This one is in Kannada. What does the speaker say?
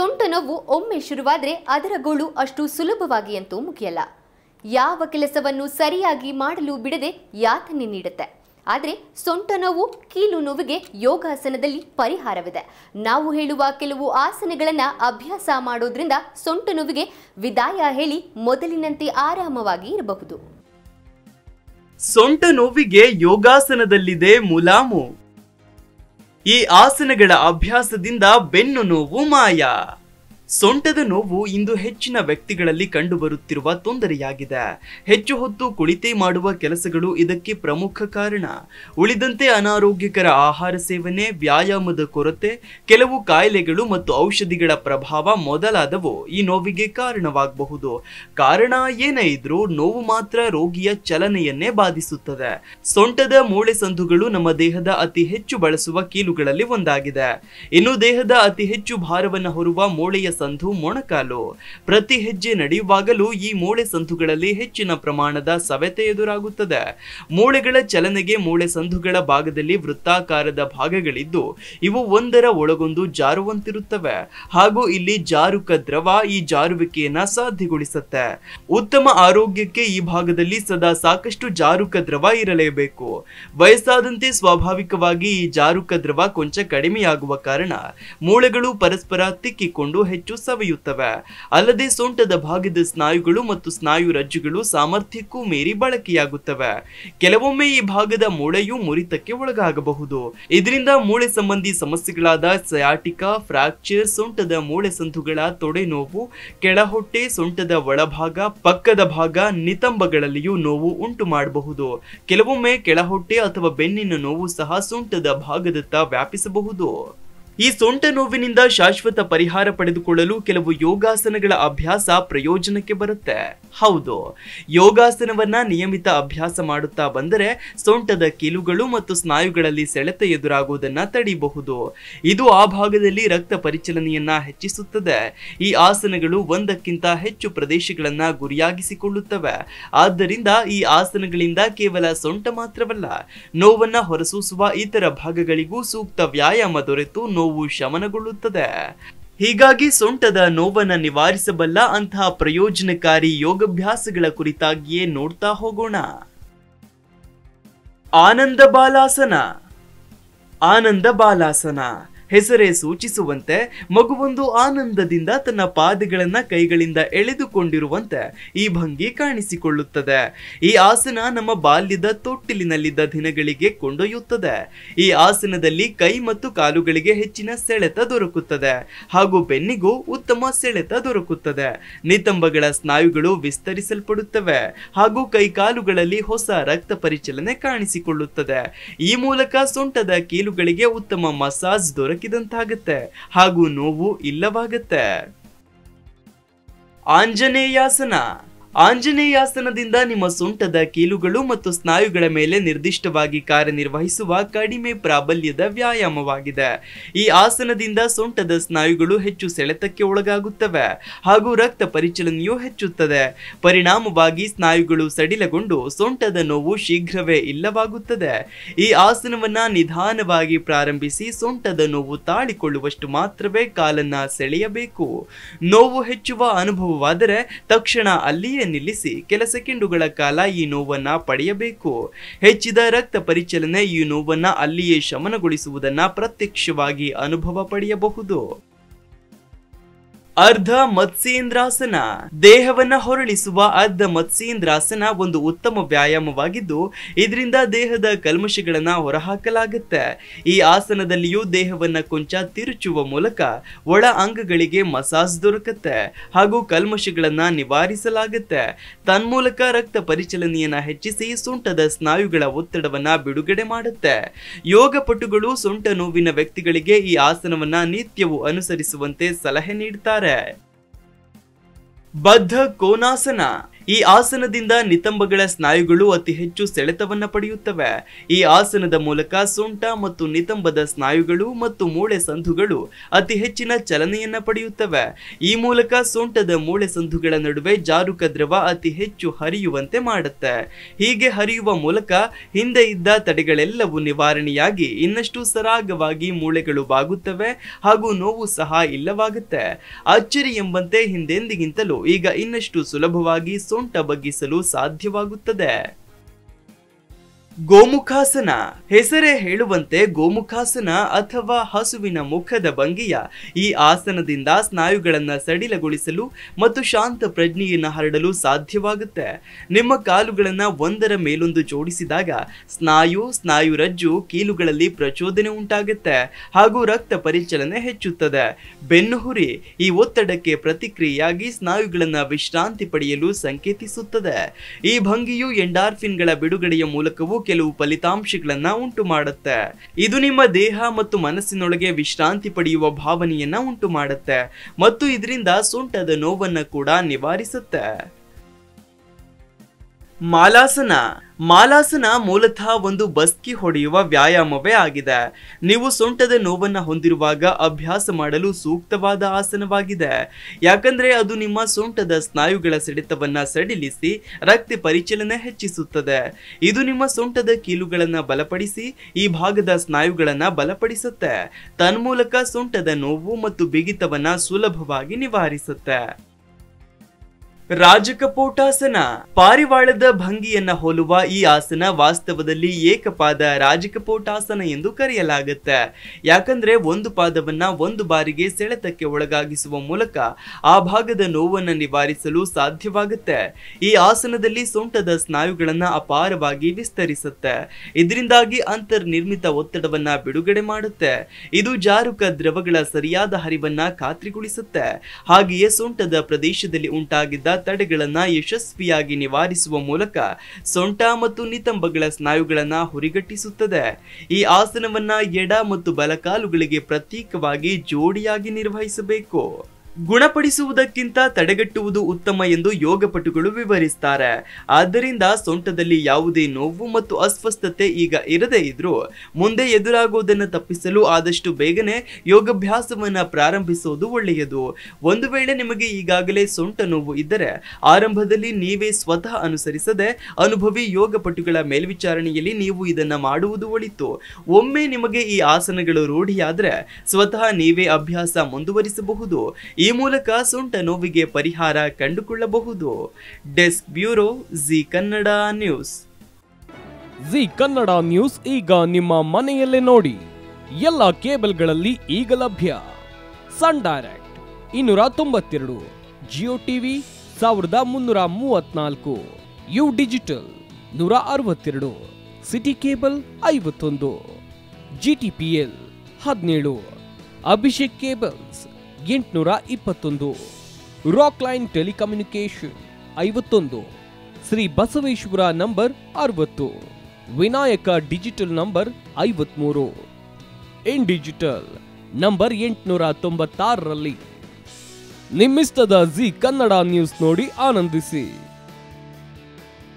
ಸೊಂಟ ನೋವು ಒಮ್ಮೆ ಶುರುವಾದರೆ ಅದರ ಗೋಳು ಅಷ್ಟು ಸುಲಭವಾಗಿ ಅಂತೂ ಮುಗಿಯಲ್ಲ. ಯಾವ ಕೆಲಸವನ್ನು ಸರಿಯಾಗಿ ಮಾಡಲು ಬಿಡದೆ ಯಾತನೆ ನೀಡುತ್ತೆ. ಆದರೆ ಸೊಂಟ ನೋವು, ಕೀಲು ನೋವಿಗೆ ಯೋಗಾಸನದಲ್ಲಿ ಪರಿಹಾರವಿದೆ. ನಾವು ಹೇಳುವ ಕೆಲವು ಆಸನಗಳನ್ನು ಅಭ್ಯಾಸ ಮಾಡೋದ್ರಿಂದ ಸೊಂಟ ನೋವಿಗೆ ವಿದಾಯ ಹೇಳಿ ಮೊದಲಿನಂತೆ ಆರಾಮವಾಗಿ ಇರಬಹುದು. ಸೊಂಟ ನೋವಿಗೆ ಯೋಗಾಸನದಲ್ಲಿದೆ ಮುಲಾಮು. ಈ ಆಸನಗಳ ಅಭ್ಯಾಸದಿಂದ ಬೆನ್ನು ನೋವು ಮಾಯ. ಸೊಂಟದ ನೋವು ಇಂದು ಹೆಚ್ಚಿನ ವ್ಯಕ್ತಿಗಳಲ್ಲಿ ಕಂಡುಬರುತ್ತಿರುವ ತೊಂದರೆಯಾಗಿದೆ. ಹೆಚ್ಚು ಹೊತ್ತು ಕುಳಿತೇ ಮಾಡುವ ಕೆಲಸಗಳು ಇದಕ್ಕೆ ಪ್ರಮುಖ ಕಾರಣ. ಉಳಿದಂತೆ ಅನಾರೋಗ್ಯಕರ ಆಹಾರ ಸೇವನೆ, ವ್ಯಾಯಾಮದ ಕೊರತೆ, ಕೆಲವು ಕಾಯಿಲೆಗಳು ಮತ್ತು ಔಷಧಿಗಳ ಪ್ರಭಾವ ಮೊದಲಾದವು ಈ ನೋವಿಗೆ ಕಾರಣವಾಗಬಹುದು. ಕಾರಣ ಏನೇ ಇದ್ರೂ ನೋವು ಮಾತ್ರ ರೋಗಿಯ ಚಲನೆಯನ್ನೇ ಬಾಧಿಸುತ್ತದೆ. ಸೊಂಟದ ಮೂಳೆ ಸಂದುಗಳು ನಮ್ಮ ದೇಹದ ಅತಿ ಹೆಚ್ಚು ಬಳಸುವ ಕೀಲುಗಳಲ್ಲಿ ಒಂದಾಗಿದೆ. ಇನ್ನು ದೇಹದ ಅತಿ ಹೆಚ್ಚು ಭಾರವನ್ನು ಹೊರುವ ಮೂಳೆಯ ಸಂಧು ಮೊಣಕಾಲು. ಪ್ರತಿ ಹೆಜ್ಜೆ ನಡೆಯುವಾಗಲೂ ಈ ಮೂಳೆ ಸಂಧುಗಳಲ್ಲಿ ಹೆಚ್ಚಿನ ಪ್ರಮಾಣದ ಸವೆತ ಎದುರಾಗುತ್ತದೆ. ಮೂಳೆಗಳ ಚಲನೆಗೆ ಮೂಳೆ ಸಂಧುಗಳ ಭಾಗದಲ್ಲಿ ವೃತ್ತಾಕಾರದ ಭಾಗಗಳಿದ್ದು, ಇವು ಒಂದರ ಒಳಗೊಂದು ಜಾರುವಂತಿರುತ್ತವೆ. ಹಾಗೂ ಇಲ್ಲಿ ಜಾರುಕ ದ್ರವ ಈ ಜಾರುವಿಕೆಯನ್ನ ಸಾಧ್ಯಗೊಳಿಸುತ್ತೆ. ಉತ್ತಮ ಆರೋಗ್ಯಕ್ಕೆ ಈ ಭಾಗದಲ್ಲಿ ಸದಾ ಸಾಕಷ್ಟು ಜಾರುಕ ದ್ರವ ಇರಲೇಬೇಕು. ವಯಸ್ಸಾದಂತೆ ಸ್ವಾಭಾವಿಕವಾಗಿ ಈ ಜಾರುಕ ದ್ರವ ಕೊಂಚ ಕಡಿಮೆಯಾಗುವ ಕಾರಣ ಮೂಳೆಗಳು ಪರಸ್ಪರ ತಿಕ್ಕಿಕೊಂಡು ಹೆಚ್ಚು ಸವೆಯುತ್ತವೆ ಅಲ್ಲದೆ ಸೊಂಟದ ಭಾಗದ ಸ್ನಾಯುಗಳು ಮತ್ತು ಸ್ನಾಯು ರಜ್ಜುಗಳು ಸಾಮರ್ಥ್ಯಕ್ಕೂ ಮೀರಿ ಬಳಕೆಯಾಗುತ್ತವೆ. ಕೆಲವೊಮ್ಮೆ ಈ ಭಾಗದ ಮೂಳೆಯು ಮುರಿತಕ್ಕೆ ಒಳಗಾಗಬಹುದು. ಇದರಿಂದ ಮೂಳೆ ಸಂಬಂಧಿ ಸಮಸ್ಯೆಗಳಾದ ಸಯಾಟಿಕಾ, ಫ್ರಾಕ್ಚರ್, ಸೊಂಟದ ಮೂಳೆ ಸಂಧುಗಳ ತೊಡೆ ನೋವು, ಕೆಳಹೊಟ್ಟೆ, ಸೊಂಟದ ಒಳಭಾಗ, ಪಕ್ಕದ ಭಾಗ, ನಿತಂಬಗಳಲ್ಲಿಯೂ ನೋವು ಉಂಟು ಮಾಡಬಹುದು. ಕೆಲವೊಮ್ಮೆ ಕೆಳಹೊಟ್ಟೆ ಅಥವಾ ಬೆನ್ನಿನ ನೋವು ಸಹ ಸೊಂಟದ ಭಾಗದತ್ತ ವ್ಯಾಪಿಸಬಹುದು. ಈ ಸೊಂಟ ನೋವಿನಿಂದ ಶಾಶ್ವತ ಪರಿಹಾರ ಪಡೆದುಕೊಳ್ಳಲು ಕೆಲವು ಯೋಗಾಸನಗಳ ಅಭ್ಯಾಸ ಪ್ರಯೋಜನಕ್ಕೆ ಬರುತ್ತೆ. ಹೌದು, ಯೋಗಾಸನವನ್ನ ನಿಯಮಿತ ಅಭ್ಯಾಸ ಮಾಡುತ್ತಾ ಬಂದರೆ ಸೊಂಟದ ಕೀಲುಗಳು ಮತ್ತು ಸ್ನಾಯುಗಳಲ್ಲಿ ಸೆಳೆತ ಎದುರಾಗುವುದನ್ನ ತಡೆಯಬಹುದು ಇದು ಆ ಭಾಗದಲ್ಲಿ ರಕ್ತ ಪರಿಚಲನೆಯನ್ನ ಹೆಚ್ಚಿಸುತ್ತದೆ. ಈ ಆಸನಗಳು ಒಂದಕ್ಕಿಂತ ಹೆಚ್ಚು ಪ್ರದೇಶಗಳನ್ನ ಗುರಿಯಾಗಿಸಿಕೊಳ್ಳುತ್ತವೆ. ಆದ್ದರಿಂದ ಈ ಆಸನಗಳಿಂದ ಕೇವಲ ಸೊಂಟ ಮಾತ್ರವಲ್ಲ, ನೋವನ್ನ ಹೊರಸೂಸುವ ಇತರ ಭಾಗಗಳಿಗೂ ಸೂಕ್ತ ವ್ಯಾಯಾಮ ದೊರೆತು ನೋವು ಶಮನಗೊಳ್ಳುತ್ತದೆ. ಹೀಗಾಗಿ ಸೊಂಟದ ನೋವನ್ನು ನಿವಾರಿಸಬಲ್ಲ ಅಂತಹ ಪ್ರಯೋಜನಕಾರಿ ಯೋಗಾಭ್ಯಾಸಗಳ ಕುರಿತಾಗಿಯೇ ನೋಡ್ತಾ ಹೋಗೋಣ. ಆನಂದ ಬಾಲಾಸನ. ಆನಂದ ಬಾಲಾಸನ. ಹೆಸರೇ ಸೂಚಿಸುವಂತೆ, ಮಗುವೊಂದು ಆನಂದದಿಂದ ತನ್ನ ಪಾದಗಳನ್ನ ಕೈಗಳಿಂದ ಎಳೆದುಕೊಂಡಿರುವಂತೆ ಈ ಭಂಗಿ ಕಾಣಿಸಿಕೊಳ್ಳುತ್ತದೆ. ಈ ಆಸನ ನಮ್ಮ ಬಾಲ್ಯದ ತೊಟ್ಟಿಲಿನಲ್ಲಿದ್ದ ದಿನಗಳಿಗೆ ಕೊಂಡೊಯ್ಯುತ್ತದೆ. ಈ ಆಸನದಲ್ಲಿ ಕೈ ಮತ್ತು ಕಾಲುಗಳಿಗೆ ಹೆಚ್ಚಿನ ಸೆಳೆತ ದೊರಕುತ್ತದೆ ಹಾಗೂ ಬೆನ್ನಿಗೂ ಉತ್ತಮ ಸೆಳೆತ ದೊರಕುತ್ತದೆ. ನಿತಂಬಗಳ ಸ್ನಾಯುಗಳು ವಿಸ್ತರಿಸಲ್ಪಡುತ್ತವೆ ಹಾಗೂ ಕೈ ಕಾಲುಗಳಲ್ಲಿ ಹೊಸ ರಕ್ತ ಪರಿಚಲನೆ ಕಾಣಿಸಿಕೊಳ್ಳುತ್ತದೆ. ಈ ಮೂಲಕ ಸೊಂಟದ ಕೀಲುಗಳಿಗೆ ಉತ್ತಮ ಮಸಾಜ್ ದೊರಕಿದಂತಾಗುತ್ತೆ ಹಾಗೂ ನೋವು ಇಲ್ಲವಾಗುತ್ತೆ. ಆಂಜನೇಯಾಸನ ಆಂಜನೇಯಾಸನದಿಂದ ನಿಮ್ಮ ಸೊಂಟದ ಕೀಲುಗಳು ಮತ್ತು ಸ್ನಾಯುಗಳ ಮೇಲೆ ನಿರ್ದಿಷ್ಟವಾಗಿ ಕಾರ್ಯನಿರ್ವಹಿಸುವ ಕಡಿಮೆ ಪ್ರಾಬಲ್ಯದ ವ್ಯಾಯಾಮವಾಗಿದೆ. ಈ ಆಸನದಿಂದ ಸೊಂಟದ ಸ್ನಾಯುಗಳು ಹೆಚ್ಚು ಸೆಳೆತಕ್ಕೆ ಒಳಗಾಗುತ್ತವೆ ಹಾಗೂ ರಕ್ತ ಪರಿಚಲನೆಯೂ ಹೆಚ್ಚುತ್ತದೆ. ಪರಿಣಾಮವಾಗಿ ಸ್ನಾಯುಗಳು ಸಡಿಲಗೊಂಡು ಸೊಂಟದ ನೋವು ಶೀಘ್ರವೇ ಇಲ್ಲವಾಗುತ್ತದೆ. ಈ ಆಸನವನ್ನ ನಿಧಾನವಾಗಿ ಪ್ರಾರಂಭಿಸಿ ಸೊಂಟದ ನೋವು ತಾಳಿಕೊಳ್ಳುವಷ್ಟು ಮಾತ್ರವೇ ಕಾಲನ್ನ ಸೆಳೆಯಬೇಕು. ನೋವು ಹೆಚ್ಚುವ ಅನುಭವವಾದರೆ ತಕ್ಷಣ ಅಲ್ಲಿಯೇ ನಿಲ್ಲಿಸಿ ಕೆಲ ಸೆಕೆಂಡುಗಳ ಕಾಲ ಈ ನೋವನ್ನ ಪಡೆಯಬೇಕು. ಹೆಚ್ಚಿದ ರಕ್ತ ಪರಿಚಲನೆ ಈ ನೋವನ್ನ ಅಲ್ಲಿಯೇ ಶಮನಗೊಳಿಸುವುದನ್ನ ಪ್ರತ್ಯಕ್ಷವಾಗಿ ಅನುಭವ ಪಡೆಯಬಹುದು. ಅರ್ಧ ಮತ್ಸ್ಯೇಂದ್ರಾಸನ. ದೇಹವನ್ನ ಹೊರಳಿಸುವ ಅರ್ಧ ಮತ್ಸ್ಯೇಂದ್ರಾಸನ ಒಂದು ಉತ್ತಮ ವ್ಯಾಯಾಮವಾಗಿದ್ದು, ಇದರಿಂದ ದೇಹದ ಕಲ್ಮಶಗಳನ್ನ ಹೊರಹಾಕಲಾಗುತ್ತೆ. ಈ ಆಸನದಲ್ಲಿಯೂ ದೇಹವನ್ನ ಕೊಂಚ ತಿರುಚುವ ಮೂಲಕ ಒಳ ಅಂಗಗಳಿಗೆ ಮಸಾಜ್ ದೊರಕುತ್ತೆ ಹಾಗೂ ಕಲ್ಮಶಗಳನ್ನ ನಿವಾರಿಸಲಾಗುತ್ತೆ. ತನ್ಮೂಲಕ ರಕ್ತ ಪರಿಚಲನೆಯನ್ನ ಹೆಚ್ಚಿಸಿ ಸೊಂಟದ ಸ್ನಾಯುಗಳ ಒತ್ತಡವನ್ನ ಬಿಡುಗಡೆ ಮಾಡುತ್ತೆ. ಯೋಗ ಪಟುಗಳು ಸೊಂಟ ನೋವಿನ ವ್ಯಕ್ತಿಗಳಿಗೆ ಈ ಆಸನವನ್ನ ನಿತ್ಯವೂ ಅನುಸರಿಸುವಂತೆ ಸಲಹೆ ನೀಡುತ್ತಾರೆ है। बद्ध कोनासना ಈ ಆಸನದಿಂದ ನಿತಂಬಗಳ ಸ್ನಾಯುಗಳು ಅತಿ ಹೆಚ್ಚು ಸೆಳೆತವನ್ನ ಪಡೆಯುತ್ತವೆ. ಈ ಆಸನದ ಮೂಲಕ ಸೊಂಟ ಮತ್ತು ನಿತಂಬದ ಸ್ನಾಯುಗಳು ಮತ್ತು ಮೂಳೆ ಸಂಧುಗಳು ಅತಿ ಹೆಚ್ಚಿನ ಚಲನೆಯನ್ನ ಪಡೆಯುತ್ತವೆ. ಈ ಮೂಲಕ ಸೊಂಟದ ಮೂಳೆ ಸಂಧುಗಳ ನಡುವೆ ಜಾರುಕ ದ್ರವ ಅತಿ ಹೆಚ್ಚು ಹರಿಯುವಂತೆ ಮಾಡುತ್ತೆ. ಹೀಗೆ ಹರಿಯುವ ಮೂಲಕ ಹಿಂದೆ ಇದ್ದ ತಡೆಗಳೆಲ್ಲವೂ ನಿವಾರಣೆಯಾಗಿ ಇನ್ನಷ್ಟು ಸರಾಗವಾಗಿ ಮೂಳೆಗಳು ಬಾಗುತ್ತವೆ ಹಾಗೂ ನೋವು ಸಹ ಇಲ್ಲವಾಗುತ್ತೆ. ಅಚ್ಚರಿ ಎಂಬಂತೆ ಹಿಂದೆಂದಿಗಿಂತಲೂ ಈಗ ಇನ್ನಷ್ಟು ಸುಲಭವಾಗಿ ಬಗ್ಗಿಸಲು ಸಾಧ್ಯವಾಗುತ್ತದೆ. ಗೋಮುಖಾಸನ. ಹೆಸರೇ ಹೇಳುವಂತೆ ಗೋಮುಖಾಸನ ಅಥವಾ ಹಸುವಿನ ಮುಖದ ಭಂಗಿಯ ಈ ಆಸನದಿಂದ ಸ್ನಾಯುಗಳನ್ನು ಸಡಿಲಗೊಳಿಸಲು ಮತ್ತು ಶಾಂತ ಪ್ರಜ್ಞೆಯನ್ನು ಹರಡಲು ಸಾಧ್ಯವಾಗುತ್ತೆ. ನಿಮ್ಮ ಕಾಲುಗಳನ್ನು ಒಂದರ ಮೇಲೊಂದು ಜೋಡಿಸಿದಾಗ ಸ್ನಾಯು ಸ್ನಾಯು ರಜ್ಜು ಕೀಲುಗಳಲ್ಲಿ ಪ್ರಚೋದನೆ ಉಂಟಾಗುತ್ತೆ ಹಾಗೂ ರಕ್ತ ಪರಿಚಲನೆ ಹೆಚ್ಚುತ್ತದೆ. ಬೆನ್ನುಹುರಿ ಈ ಒತ್ತಡಕ್ಕೆ ಪ್ರತಿಕ್ರಿಯೆಯಾಗಿ ಸ್ನಾಯುಗಳನ್ನು ವಿಶ್ರಾಂತಿ ಪಡೆಯಲು ಸಂಕೇತಿಸುತ್ತದೆ. ಈ ಭಂಗಿಯು ಎಂಡಾರ್ಫಿನ್ಗಳ ಬಿಡುಗಡೆಯ ಮೂಲಕವೂ ಕೆಲವು ಫಲಿತಾಂಶಗಳನ್ನ ಉಂಟು ಮಾಡುತ್ತೆ ಇದು ನಿಮ್ಮ ದೇಹ ಮತ್ತು ಮನಸ್ಸಿನೊಳಗೆ ವಿಶ್ರಾಂತಿ ಪಡೆಯುವ ಭಾವನೆಯನ್ನ ಉಂಟು ಮಾಡುತ್ತೆ ಮತ್ತು ಇದರಿಂದ ಸೊಂಟದ ನೋವನ್ನ ಕೂಡ ನಿವಾರಿಸುತ್ತೆ. ಮಾಲಾಸನ ಮಾಲಾಸನ ಮೂಲತಃ ಒಂದು ಬಸ್ಕಿ ಹೊಡೆಯುವ ವ್ಯಾಯಾಮವೇ ಆಗಿದೆ. ನೀವು ಸೊಂಟದ ನೋವನ್ನ ಹೊಂದಿರುವಾಗ ಅಭ್ಯಾಸ ಮಾಡಲು ಸೂಕ್ತವಾದ ಆಸನವಾಗಿದೆ. ಯಾಕಂದ್ರೆ ಅದು ನಿಮ್ಮ ಸೊಂಟದ ಸ್ನಾಯುಗಳ ಸೆಡೆತವನ್ನ ಸಡಿಲಿಸಿ ರಕ್ತ ಪರಿಚಲನೆ ಹೆಚ್ಚಿಸುತ್ತದೆ. ಇದು ನಿಮ್ಮ ಸೊಂಟದ ಕೀಲುಗಳನ್ನ ಬಲಪಡಿಸಿ, ಈ ಭಾಗದ ಸ್ನಾಯುಗಳನ್ನ ಬಲಪಡಿಸುತ್ತೆ. ತನ್ಮೂಲಕ ಸೊಂಟದ ನೋವು ಮತ್ತು ಬಿಗಿತವನ್ನ ಸುಲಭವಾಗಿ ನಿವಾರಿಸುತ್ತೆ. ರಾಜಕಪೋಟಾಸನ. ಪಾರಿವಾಳದ ಭಂಗಿಯನ್ನ ಹೋಲುವ ಈ ಆಸನ ವಾಸ್ತವದಲ್ಲಿ ಏಕಪಾದ ರಾಜಕಪೋಟಾಸನ ಎಂದು ಕರೆಯಲಾಗುತ್ತೆ. ಯಾಕಂದ್ರೆ ಒಂದು ಪಾದವನ್ನ ಒಂದು ಬಾರಿಗೆ ಸೆಳೆತಕ್ಕೆ ಒಳಗಾಗಿಸುವ ಮೂಲಕ ಆ ಭಾಗದ ನೋವನ್ನ ನಿವಾರಿಸಲು ಸಾಧ್ಯವಾಗುತ್ತೆ. ಈ ಆಸನದಲ್ಲಿ ಸೊಂಟದ ಸ್ನಾಯುಗಳನ್ನ ಅಪಾರವಾಗಿ ವಿಸ್ತರಿಸುತ್ತೆ. ಇದರಿಂದಾಗಿ ಅಂತರ್ನಿರ್ಮಿತ ಒತ್ತಡವನ್ನ ಬಿಡುಗಡೆ ಮಾಡುತ್ತೆ. ಇದು ಜಾರುಕ ದ್ರವಗಳ ಸರಿಯಾದ ಹರಿವನ್ನ ಖಾತ್ರಿಗೊಳಿಸುತ್ತೆ. ಹಾಗೆಯೇ ಸೊಂಟದ ಪ್ರದೇಶದಲ್ಲಿ ಉಂಟಾಗಿದ್ದ ತಡೆಗಳನ್ನ ಯಶಸ್ವಿಯಾಗಿ ನಿವಾರಿಸುವ ಮೂಲಕ ಸೊಂಟ ಮತ್ತು ನಿತಂಬಗಳ ಸ್ನಾಯುಗಳನ್ನ ಹುರಿಗಟ್ಟಿಸುತ್ತದೆ. ಈ ಆಸನವನ್ನ ಎಡ ಮತ್ತು ಬಲಕಾಲುಗಳಿಗೆ ಪ್ರತ್ಯೇಕವಾಗಿ ಜೋಡಿಯಾಗಿ ನಿರ್ವಹಿಸಬೇಕು. ಗುಣಪಡಿಸುವುದಕ್ಕಿಂತ ತಡೆಗಟ್ಟುವುದು ಉತ್ತಮ ಎಂದು ಯೋಗಪಟುಗಳು ವಿವರಿಸ್ತಾರೆ. ಆದ್ದರಿಂದ ಸೊಂಟದಲ್ಲಿ ಯಾವುದೇ ನೋವು ಮತ್ತು ಅಸ್ವಸ್ಥತೆ ಈಗ ಇರದೇ ಇದ್ರೂ ಮುಂದೆ ಎದುರಾಗುವುದನ್ನು ತಪ್ಪಿಸಲು ಆದಷ್ಟು ಬೇಗನೆ ಯೋಗಾಭ್ಯಾಸವನ್ನು ಪ್ರಾರಂಭಿಸುವುದು ಒಳ್ಳೆಯದು. ಒಂದು ವೇಳೆ ನಿಮಗೆ ಈಗಾಗಲೇ ಸೊಂಟ ನೋವು ಇದ್ದರೆ ಆರಂಭದಲ್ಲಿ ನೀವೇ ಸ್ವತಃ ಅನುಸರಿಸದೆ ಅನುಭವಿ ಯೋಗಪಟುಗಳ ಮೇಲ್ವಿಚಾರಣೆಯಲ್ಲಿ ನೀವು ಇದನ್ನು ಮಾಡುವುದು ಒಳಿತು. ಒಮ್ಮೆ ನಿಮಗೆ ಈ ಆಸನಗಳು ರೂಢಿಯಾದರೆ ಸ್ವತಃ ನೀವೇ ಅಭ್ಯಾಸ ಮುಂದುವರಿಸಬಹುದು. ಈ ಮೂಲಕ ಸೊಂಟ ನೋವಿಗೆ ಪರಿಹಾರ ಕಂಡುಕೊಳ್ಳಬಹುದು. Desk bureau Zee Kannada news. Zee Kannada news ಈಗ ನಿಮ್ಮ ಮನೆಯಲ್ಲೇ ನೋಡಿ. ಎಲ್ಲ ಕೇಬಲ್ಗಳಲ್ಲಿ ಈಗ ಲಭ್ಯ. ಸನ್ ಡೈರೆಕ್ಟ್ ಇನ್ನೂರ ತೊಂಬತ್ತೆರಡು, ಜಿಯೋ ಟಿವಿ ಸಾವಿರದ ಮುನ್ನೂರ ಮೂವತ್ನಾಲ್ಕು ಯು ಡಿಜಿಟಲ್ ನೂರ ಅರವತ್ತೆರಡು, ಸಿಟಿ ಕೇಬಲ್ ಐವತ್ತೊಂದು, ಜಿ ಟಿ ಪಿ ಎಲ್ ಹದಿನೇಳು, ಅಭಿಷೇಕ್ ಕೇಬಲ್ಸ್ ಎಂಟುನೂರ ಇಪ್ಪತ್ತೊಂದು. ರಾಕ್ ಲೈನ್ ಟೆಲಿಕಮ್ಯುನಿಕೇಶನ್ ಐವತ್ತೊಂದು. ಶ್ರೀ ಬಸವೇಶ್ವರ ನಂಬರ್ ಅರವತ್ತು. ವಿನಾಯಕ ಡಿಜಿಟಲ್ ನಂಬರ್ ಐವತ್ಮೂರು. ಇನ್ ಡಿಜಿಟಲ್ ನಂಬರ್ ಎಂಟುನೂರ ತೊಂಬತ್ತಾರರಲ್ಲಿ. ನಿಮ್ಮಿಸ್ತದ ಜಿ ಕನ್ನಡ ನ್ಯೂಸ್ ನೋಡಿ ಆನಂದಿಸಿ.